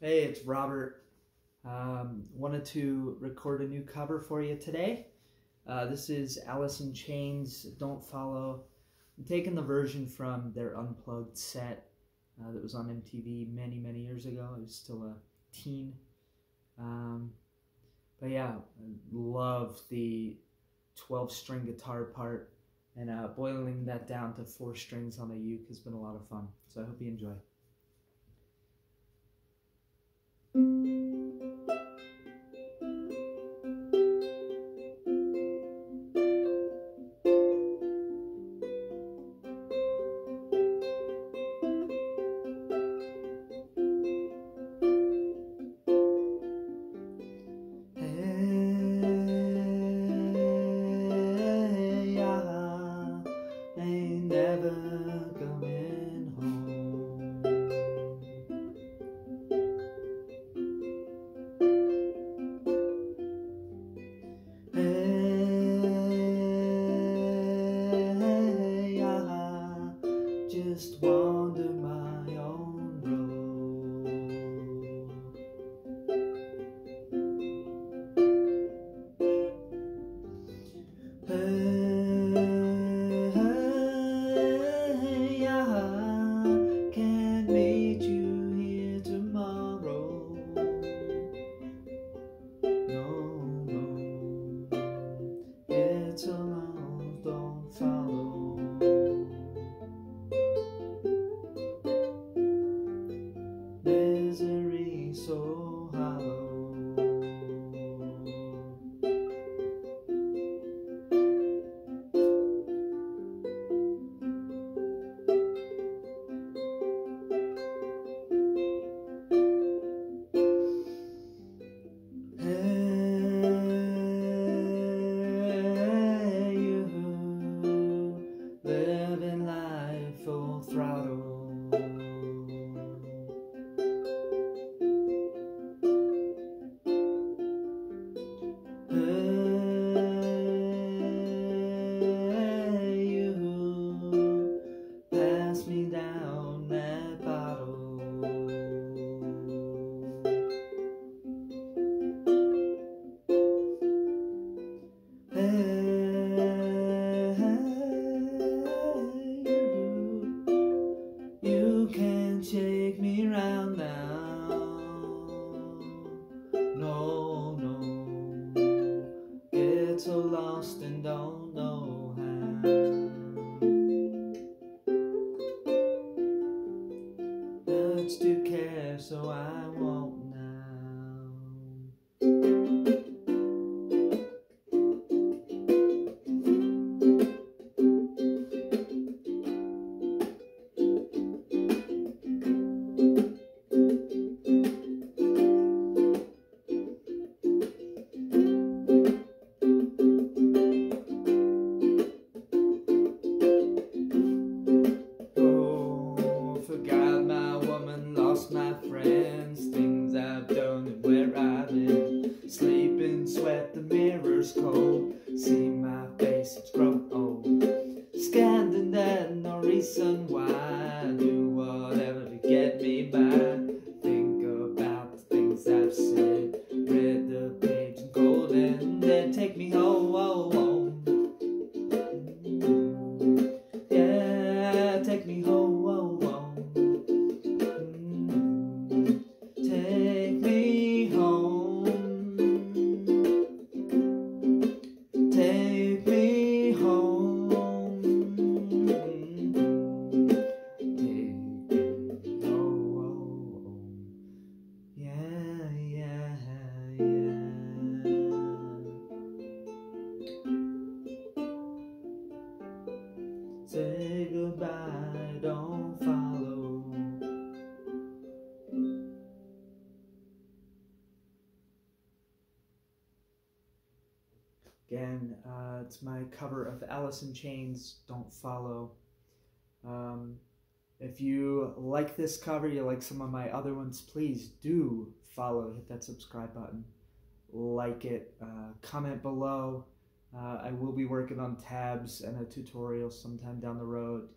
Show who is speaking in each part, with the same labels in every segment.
Speaker 1: Hey, it's Robert. Um, wanted to record a new cover for you today. Uh, this is Alice in Chains, Don't Follow. I'm taking the version from their Unplugged set uh, that was on MTV many, many years ago. I was still a teen. Um, but yeah, love the 12 string guitar part, and uh, boiling that down to four strings on a uke has been a lot of fun. So I hope you enjoy. Just wander Misery so hollow. Lost and don't friends, things I've done and where I've been. Sleep and sweat, the mirror's cold. See my face, it's grown old. Standing there, no reason Again, uh, it's my cover of Alice in Chains, Don't Follow. Um, if you like this cover, you like some of my other ones, please do follow, hit that subscribe button, like it, uh, comment below. Uh, I will be working on tabs and a tutorial sometime down the road.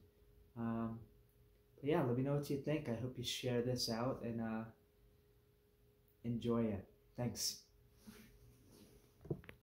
Speaker 1: Um, but yeah, let me know what you think. I hope you share this out and uh, enjoy it. Thanks.